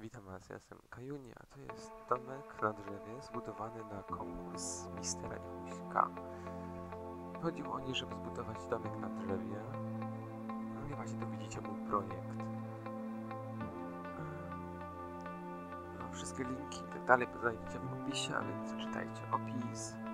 Witam Was, ja jestem Kajuni, a to jest domek na drzewie zbudowany na konkurs Mistera Huśka. Chodziło o nie, żeby zbudować domek na drzewie. No i właśnie tu widzicie mój projekt. Eee, no, wszystkie linki i tak dalej znajdziecie w opisie, a więc czytajcie opis.